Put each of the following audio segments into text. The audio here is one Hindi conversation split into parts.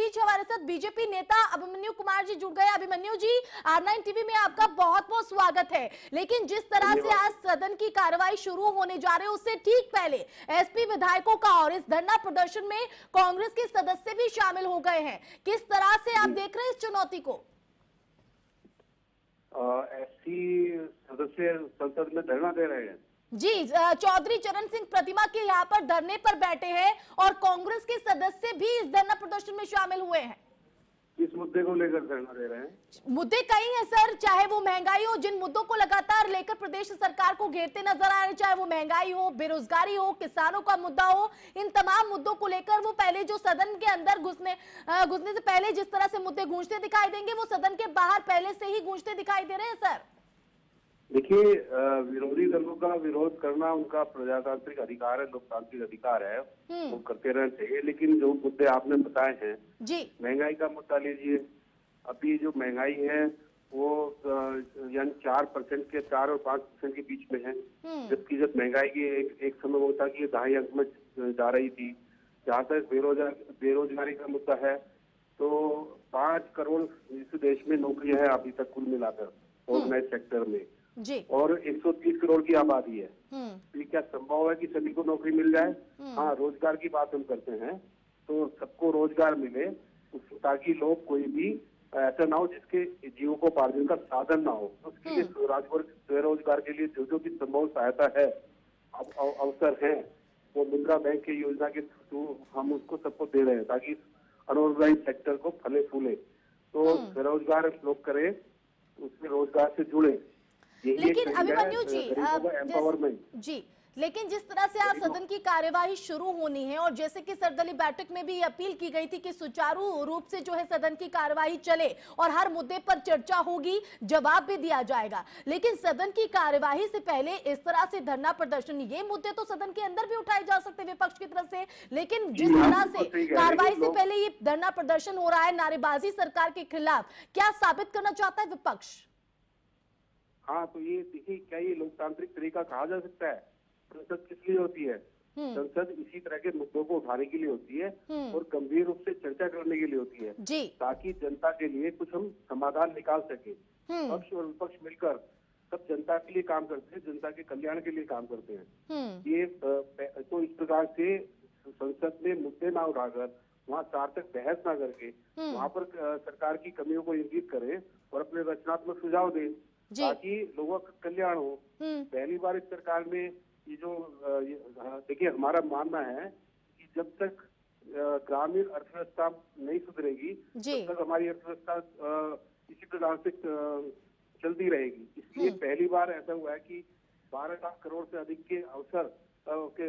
बीच हमारे साथ बीजेपी नेता अभिमन्यु कुमार जी जुड़ गए। Abhimanyu ji R nine TV में आपका बहुत बहुत स्वागत है। लेकिन जिस तरह से आज सदन की कार्रवाई शुरू होने जा रही है उससे ठीक पहले एसपी विधायकों का और इस धरना प्रदर्शन में कांग्रेस के सदस्य भी शामिल हो गए हैं। किस तरह से आप देख रहे हैं इस चुनौती को? एससी सदस्य संसद में धरना दे रहे हैं। जी चौधरी चरण सिंह प्रतिमा के यहाँ पर धरने पर बैठे हैं और कांग्रेस के सदस्य भी इस धरना प्रदर्शन में शामिल हुए हैं। किस मुद्दे को लेकर धरना दे रहे हैं? मुद्दे कई हैं सर चाहे वो महँगाई हो जिन मुद्दों को लगातार लेकर प्रदेश सरकार को घेरते नज़र आ रहे चाहे वो महँगाई हो बेरोजगारी हो किसानों का मुद्दा हो इन तमाम मुद्दों को लेकर वो पहले जो सदन के अंदर घुसने घुसने से पहले जिस तरह से मुद्दे गूंजते दिखाई देंगे वो सदन के बाहर पहले से ही गूंजते दिखाई दे रहे हैं सर। देखिए विरोधी दलों का विरोध करना उनका प्रजातांत्रिक अधिकार है लोकतांत्रिक अधिकार है। हम्म। वो करते रहना चाहिए लेकिन जो मुद्दे आपने बताए हैं महँगाई का मुद्दा लीजिए। अभी जो महँगाई है वो यानी चार परसेंट के चार और पाँच परसेंट के बीच में है। हम्म। जबकि जब महँगाई की एक एक समय वो था कि ढाई अंक में जा रही थी जहाँ तक बेरोजगार बेरोजगारी का मुद्दा है तो पाँच करोड़ इस देश में नौकरियाँ हैं अभी तक कुल मिलाकर ऑर्गेनाइज सेक्टर में। जी। और 130 करोड़ की आबादी है। हम्म। तो ये क्या संभव है कि सभी को नौकरी मिल जाए? हाँ रोज़गार की बात हम करते हैं। तो सबको रोज़गार मिले ताकि लोग कोई भी ऐसा ना हो जिसके जीवकोपार्जन का साधन ना हो। उसके लिए स्वराजगार स्वरोजगार के लिए जो जो भी संभव सहायता है अव- अव- अवसर है वो मुद्रा बैंक की योजना के थ्रू हम उसको सबको दे रहे हैं ताकि अनऑर्गेनाइज सेक्टर को फले फूले तो स्वरोजगार लोग करें उसमें रोज़गार से जुड़े। लेकिन अभिमन्यु जी। जी लेकिन जिस तरह से आज सदन की कार्यवाही शुरू होनी है और जैसे कि सर्वदलीय बैठक में भी अपील की गई थी कि सुचारू रूप से जो है सदन की कार्यवाही चले और हर मुद्दे पर चर्चा होगी जवाब भी दिया जाएगा। लेकिन सदन की कार्यवाही से पहले इस तरह से धरना प्रदर्शन ये मुद्दे तो सदन के अंदर भी उठाए जा सकते विपक्ष की तरफ़ से लेकिन जिस हाँ, तरह से सही कह रहे हैं। कार्रवाई कि से पहले ये धरना प्रदर्शन हो रहा है नारेबाजी सरकार के खिलाफ क्या साबित करना चाहता है विपक्ष? हाँ तो ये देखिए क्या ये लोकतांत्रिक तरीका कहा जा सकता है? संसद किस लिए होती है? संसद इसी तरह के मुद्दों को उठाने के लिए होती है और गंभीर रूप से चर्चा करने के लिए होती है। ताकि जनता के लिए कुछ हम समाधान निकाल सके। पक्ष और विपक्ष मिलकर सब जनता के लिए काम करते हैं जनता के कल्याण के लिए काम करते हैं। हम्म। ये तो इस प्रकार से संसद में मुद्दे ना उठाकर वहाँ सार्थक बहस ना करके वहाँ पर सरकार की कमियों को इंगित करें और अपने रचनात्मक सुझाव दें। ताकि लोगों का कल्याण हो। हम्म। पहली बार इस सरकार में ये जो देखिए हमारा मानना है कि जब तक ग्रामीण अर्थव्यवस्था नहीं सुधरेगी। तब तक हमारी अर्थव्यवस्था इसी प्रकार से चलती रहेगी। इसलिए पहली बार ऐसा हुआ है कि बारह लाख करोड़ से अधिक के अवसर के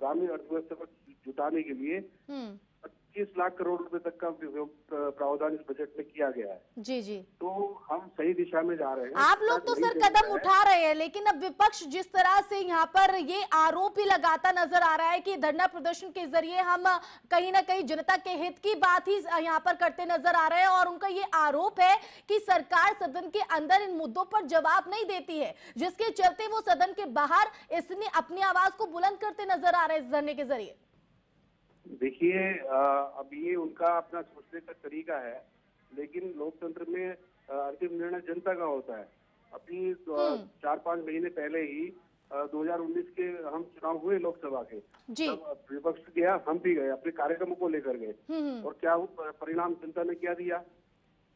ग्रामीण अर्थव्यवस्था को जुटाने के लिए पच्चीस लाख करोड़ रुपए तक का प्रावधान इस बजट में किया गया है। जी जी। तो हम सही दिशा में जा रहे हैं। आप लोग तो सर कदम उठा रहे हैं लेकिन अब विपक्ष जिस तरह से यहाँ पर ये आरोप ही लगाता नज़र आ रहा है कि धरना प्रदर्शन के ज़रिए हम कहीं ना कहीं जनता के हित की बात ही यहाँ पर करते नज़र आ रहे हैं और उनका ये आरोप है कि सरकार सदन के अंदर इन मुद्दों पर जवाब नहीं देती है जिसके चलते वो सदन के बाहर इसने अपनी आवाज़ को बुलंद करते नज़र आ रहे हैं इस धरने के ज़रिए। देखिए अब ये उनका अपना सोचने का तरीका है लेकिन लोकतंत्र में अंतिम निर्णय जनता का होता है। अभी अ, चार पाँच महीने पहले ही अ, 2019 के हम चुनाव हुए लोकसभा के। विपक्ष गया हम भी गए अपने कार्यक्रमों को लेकर गए। हम्म और क्या परिणाम जनता ने क्या दिया?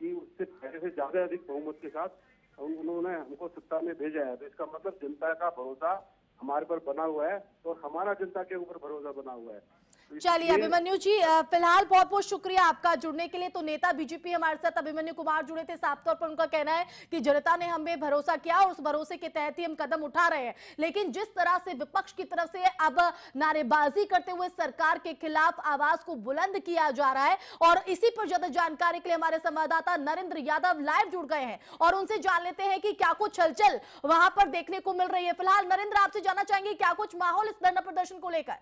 कि उससे पहले से ज़्यादा अधिक बहुमत के साथ उन्होंने हमको सत्ता में भेजा है। तो इसका मतलब जनता का भरोसा हमारे पर बना हुआ है और हमारा जनता के ऊपर भरोसा बना हुआ है। चलिए अभिमन्यु जी फ़िलहाल बहुत बहुत शुक्रिया आपका जुड़ने के लिए। तो नेता बीजेपी हमारे साथ अभिमन्यु कुमार जुड़े थे साफ़ तौर पर उनका कहना है कि जनता ने हमें भरोसा किया और उस भरोसे के तहत ही हम कदम उठा रहे हैं। लेकिन जिस तरह से विपक्ष की तरफ़ से अब नारेबाजी करते हुए सरकार के खिलाफ आवाज़ को बुलंद किया जा रहा है और इसी पर ज़्यादा जानकारी के लिए हमारे संवाददाता नरेंद्र यादव लाइव जुड़ गए हैं और उनसे जान लेते हैं कि क्या कुछ हलचल वहाँ पर देखने को मिल रही है। फ़िलहाल नरेंद्र आपसे जानना चाहेंगे क्या कुछ माहौल इस धरना प्रदर्शन को लेकर?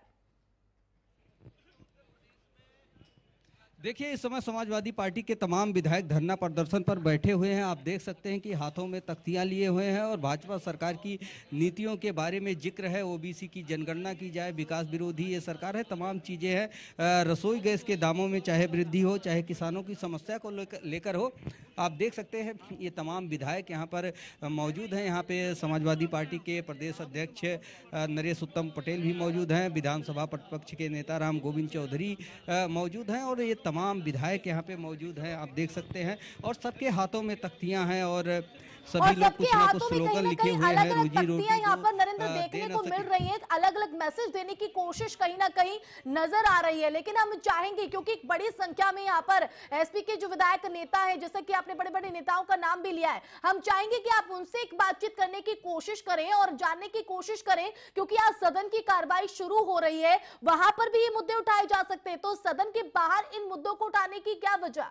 देखिए, इस समय समाजवादी पार्टी के तमाम विधायक धरना प्रदर्शन पर बैठे हुए हैं। आप देख सकते हैं कि हाथों में तख्तियाँ लिए हुए हैं और भाजपा सरकार की नीतियों के बारे में ज़िक्र है। ओबीसी की जनगणना की जाए, विकास विरोधी ये सरकार है, तमाम चीज़ें हैं। रसोई गैस के दामों में चाहे वृद्धि हो, चाहे किसानों की समस्या को लेकर हो, आप देख सकते हैं ये तमाम विधायक यहाँ पर मौजूद हैं। यहाँ पे समाजवादी पार्टी के प्रदेश अध्यक्ष नरेश उत्तम पटेल भी मौजूद हैं। विधानसभा प्रतिपक्ष के नेता राम गोविंद चौधरी मौजूद हैं और ये तमाम विधायक यहाँ पे मौजूद हैं, आप देख सकते हैं। और सबके हाथों में तख्तियाँ हैं और सभी लोग सबके कुछ ना कुछ हाथों में कहीं स्लोगन ना लिखे कहीं हुए अलग हैं अलग रोजी रोटी यहाँ पर नरेंद्र देखने को मिल रही है अलग अलग मैसेज देने की कोशिश कहीं ना कहीं नज़र आ रही है लेकिन हम चाहेंगे क्योंकि एक बड़ी संख्या में यहाँ पर एसपी के जो विधायक नेता है जैसे कि आपने बड़े बड़े नेताओं का नाम भी लिया है हम चाहेंगे कि आप उनसे एक बातचीत करने की कोशिश करें और जानने की कोशिश करें क्योंकि आज सदन की कार्रवाई शुरू हो रही है वहाँ पर भी ये मुद्दे उठाए जा सकते हैं। तो सदन के बाहर इन मुद्दों को उठाने की क्या वजह?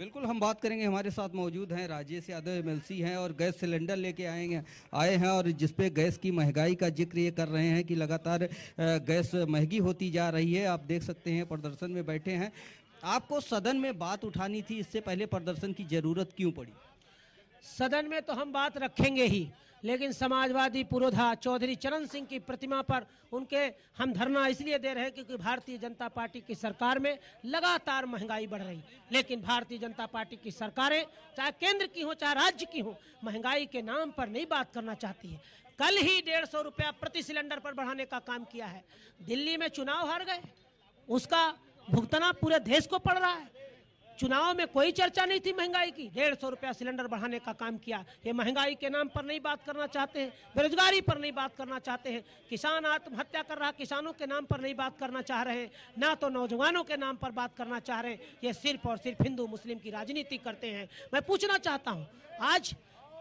बिल्कुल, हम बात करेंगे, हमारे साथ मौजूद हैं, राजेश यादव एमएलसी हैं और गैस सिलेंडर लेके आएँगे आए हैं और जिस जिसपे गैस की महँगाई का ज़िक्र ये कर रहे हैं कि लगातार गैस महँगी होती जा रही है। आप देख सकते हैं, प्रदर्शन में बैठे हैं। आपको सदन में बात उठानी थी, इससे पहले प्रदर्शन की ज़रूरत क्यों पड़ी? सदन में तो हम बात रखेंगे ही, लेकिन समाजवादी पुरोधा चौधरी चरण सिंह की प्रतिमा पर उनके हम धरना इसलिए दे रहे हैं क्योंकि भारतीय जनता पार्टी की सरकार में लगातार महँगाई बढ़ रही लेकिन भारतीय जनता पार्टी की सरकारें, चाहे केंद्र की हो, चाहे राज्य की हो, महँगाई के नाम पर नहीं बात करना चाहती है। कल ही डेढ़ सौ रुपया प्रति सिलेंडर पर बढ़ाने का काम किया है। दिल्ली में चुनाव हार गए, उसका भुगतना पूरे देश को पड़ रहा है। चुनाव में कोई चर्चा नहीं थी महँगाई की। डेढ़ सौ रुपया सिलेंडर बढ़ाने का काम किया। ये महँगाई के नाम पर नहीं बात करना चाहते हैं। बेरोजगारी पर नहीं बात करना चाहते हैं। किसान आत्महत्या कर रहा, किसानों के नाम पर नहीं बात करना चाह रहे हैं। ना तो नौजवानों के नाम पर बात करना चाह रहे हैं। ये सिर्फ़ और सिर्फ़ हिंदू, मुस्लिम की राजनीति करते हैं। मैं पूछना चाहता हूँ, आज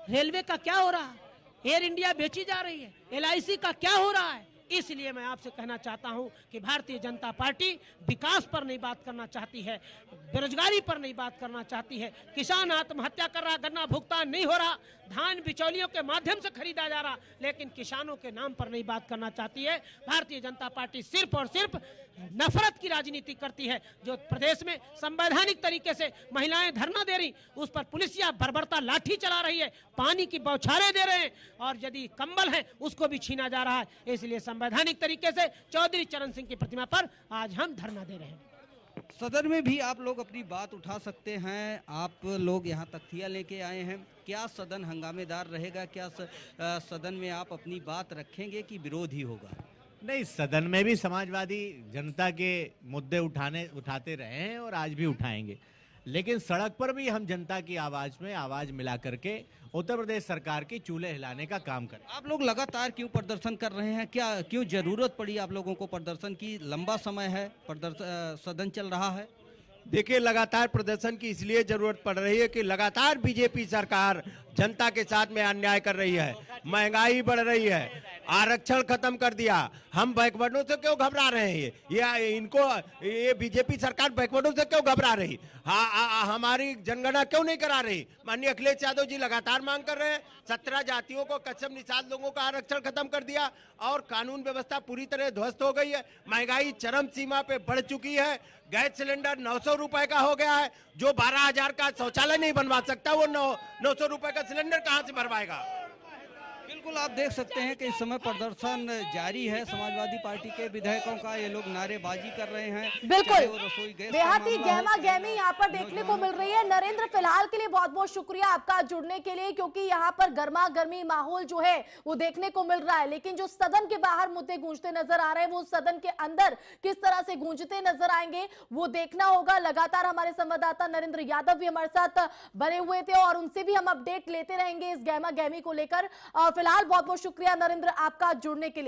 रेलवे का क्या हो रहा? है एयर इंडिया बेची जा रही है। LIC का क्या हो रहा है? इसलिए मैं आपसे कहना चाहता हूँ कि भारतीय जनता पार्टी विकास पर नहीं बात करना चाहती है, बेरोजगारी पर नहीं बात करना चाहती है, किसान आत्महत्या कर रहा, गन्ना भुगतान नहीं हो रहा, धान बिचौलियों के माध्यम से खरीदा जा रहा, लेकिन किसानों के नाम पर नहीं बात करना चाहती है। भारतीय जनता पार्टी सिर्फ़ और सिर्फ़ नफरत की राजनीति करती है, जो प्रदेश में संवैधानिक तरीके से महिलाएँ धरना दे रही, उस पर पुलिसिया बर्बरता लाठी चला रही है, पानी की बौछारें दे रहे हैं, और यदि कंबल है, उसको भी छीना जा रहा है। इसलिए संवैधानिक तरीके से चौधरी चरण सिंह की प्रतिमा पर आज हम धरना दे रहे हैं। सदन में भी आप लोग अपनी बात उठा सकते हैं, आप लोग यहाँ तख्तियाँ लेके आए हैं। क्या सदन हंगामेदार रहेगा? क्या सदन में आप अपनी बात रखेंगे कि विरोध ही होगा? नहीं सदन में भी समाजवादी जनता के मुद्दे उठाने उठाते रहे हैं और आज भी उठाएँगे। लेकिन सड़क पर भी हम जनता की आवाज़ में आवाज़ मिला करके उत्तर प्रदेश सरकार की चूल्हे हिलाने का काम करें। आप लोग लगातार क्यों प्रदर्शन कर रहे हैं? क्या क्यों ज़रूरत पड़ी आप लोगों को प्रदर्शन की? लंबा समय है प्रदर्शन सदन चल रहा है। देखिए लगातार प्रदर्शन की इसलिए ज़रूरत पड़ रही है कि लगातार बीजेपी सरकार जनता के साथ में अन्याय कर रही है महँगाई बढ़ रही है आरक्षण खत्म कर दिया। हम बैकवर्डों से क्यों घबरा रहे हैं? ये इनको, ये बीजेपी सरकार बैकवर्डों से क्यों घबरा रही? हाँ हमारी जनगणना क्यों नहीं करा रही? माननीय अखिलेश यादव जी लगातार मांग कर रहे हैं। सत्रह जातियों को कच्चम निषाद लोगों का आरक्षण खत्म कर दिया और कानून व्यवस्था पूरी तरह ध्वस्त हो गई है। महँगाई चरम सीमा पे बढ़ चुकी है। गैस सिलेंडर नौ सौ रुपए का हो गया है। जो बारह हज़ार का शौचालय नहीं बनवा सकता, वो नौ नौ सौ का सिलेंडर कहाँ से भरवाएगा? बिल्कुल आप देख सकते हैं कि इस समय प्रदर्शन जारी है। समाजवादी पार्टी के विधायकों का ये लोग नारेबाजी कर रहे हैं। बिल्कुल। बेहद ही गहमा गहमी यहाँ पर देखने को मिल रही है। नरेंद्र फ़िलहाल के लिए बहुत बहुत शुक्रिया आपका जुड़ने के लिए क्योंकि यहाँ पर गर्मा गर्मी माहौल जो है वो देखने को मिल रहा है। लेकिन जो सदन के बाहर मुद्दे गूंजते नज़र आ रहे हैं वो सदन के अंदर किस तरह से गूंजते नज़र आएँगे वो देखना होगा। लगातार हमारे संवाददाता नरेंद्र यादव भी हमारे साथ बने हुए थे और उनसे भी हम अपडेट लेते रहेंगे इस गहमा गहमी को लेकर। और फ़िलहाल बहुत बहुत शुक्रिया नरेंद्र आपका जुड़ने के लिए।